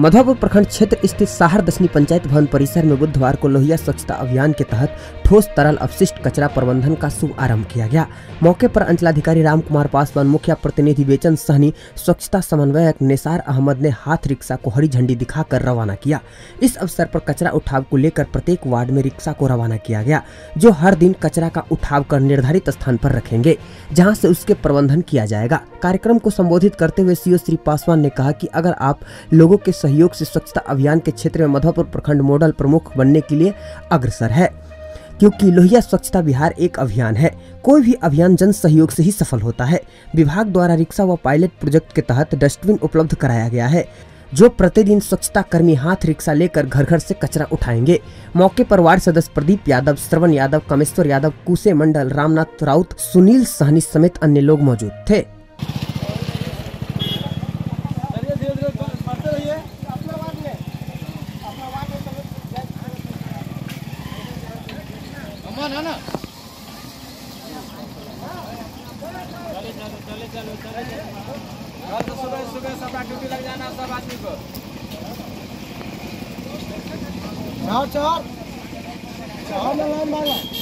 मधुपुर प्रखंड क्षेत्र स्थित साहर दशनी पंचायत भवन परिसर में बुधवार को लोहिया स्वच्छता अभियान के तहत ठोस तरल अपशिष्ट कचरा प्रबंधन का शुभ आरंभ किया गया। मौके पर अंचलाधिकारी राम कुमार पासवान, मुखिया प्रतिनिधि बेचन सहनी, स्वच्छता समन्वयक निसार अहमद ने हाथ रिक्शा को हरी झंडी दिखाकर रवाना किया। इस अवसर पर कचरा उठाव को लेकर प्रत्येक वार्ड में रिक्शा को रवाना किया गया, जो हर दिन कचरा का उठाव कर निर्धारित स्थान पर रखेंगे, जहाँ से उसके प्रबंधन किया जाएगा। कार्यक्रम को संबोधित करते हुए सीओ श्री पासवान ने कहा कि अगर आप लोगों के सहयोग से स्वच्छता अभियान के क्षेत्र में मधुपुर प्रखंड मॉडल प्रमुख बनने के लिए अग्रसर है क्योंकि लोहिया स्वच्छता बिहार एक अभियान है। कोई भी अभियान जन सहयोग से ही सफल होता है। विभाग द्वारा रिक्शा व पायलट प्रोजेक्ट के तहत डस्टबिन उपलब्ध कराया गया है, जो प्रतिदिन स्वच्छता कर्मी हाथ रिक्शा लेकर घर घर से कचरा उठाएँगे। मौके पर वार्ड सदस्य प्रदीप यादव, श्रवण यादव, कमेश्वर यादव, कुसे मंडल, रामनाथ राउत, सुनील सहनी समेत अन्य लोग मौजूद थे। अमन है ना चले चलो चले चलो कल तो सुबह सुबह सबका ड्यूटी लग जाना सब आदमी को चार चार चार लाइन मांगा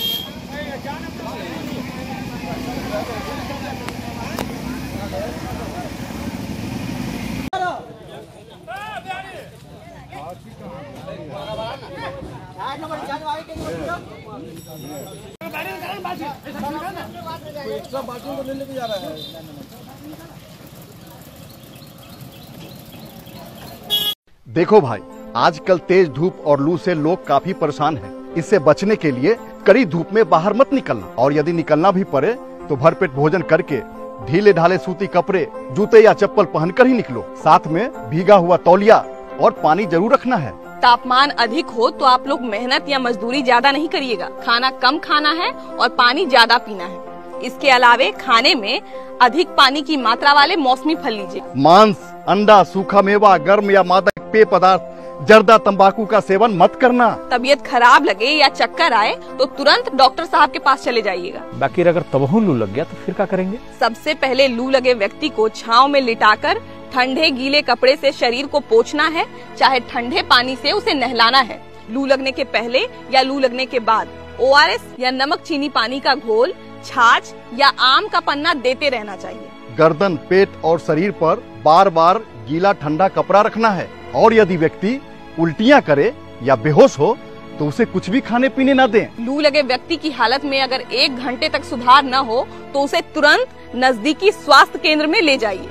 देखो भाई, आजकल तेज धूप और लू से लोग काफ़ी परेशान हैं। इससे बचने के लिए कड़ी धूप में बाहर मत निकलना। और यदि निकलना भी पड़े तो भरपेट भोजन करके ढीले ढाले सूती कपड़े, जूते या चप्पल पहनकर ही निकलो। साथ में भीगा हुआ तौलिया और पानी ज़रूर रखना है। तापमान अधिक हो तो आप लोग मेहनत या मजदूरी ज़्यादा नहीं करिएगा। खाना कम खाना है और पानी ज़्यादा पीना है। इसके अलावे खाने में अधिक पानी की मात्रा वाले मौसमी फल लीजिए। मांस अंडा सूखा मेवा गर्म या मादक पेय पदार्थ जर्दा तंबाकू का सेवन मत करना। तबीयत खराब लगे या चक्कर आए तो तुरंत डॉक्टर साहब के पास चले जाइएगा। बाकी अगर तबहू लू लग गया तो फिर क्या करेंगे? सबसे पहले लू लगे व्यक्ति को छाव में लिटाकर ठंडे गीले कपड़े से शरीर को पोछना है चाहे ठंडे पानी से उसे नहलाना है। लू लगने के पहले या लू लगने के बाद ओआरएस या नमक चीनी पानी का घोल छाछ या आम का पन्ना देते रहना चाहिए। गर्दन पेट और शरीर पर बार बार गीला ठंडा कपड़ा रखना है। और यदि व्यक्ति उल्टियाँ करे या बेहोश हो तो उसे कुछ भी खाने पीने न दें। लू लगे व्यक्ति की हालत में अगर एक घंटे तक सुधार न हो तो उसे तुरंत नजदीकी स्वास्थ्य केंद्र में ले जाइए।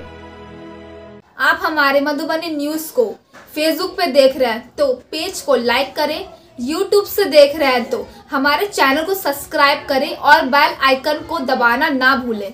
आप हमारे मधुबनी न्यूज़ को फेसबुक पे देख रहे हैं तो पेज को लाइक करें यूट्यूब से देख रहे हैं तो हमारे चैनल को सब्सक्राइब करें और बेल आइकन को दबाना ना भूलें।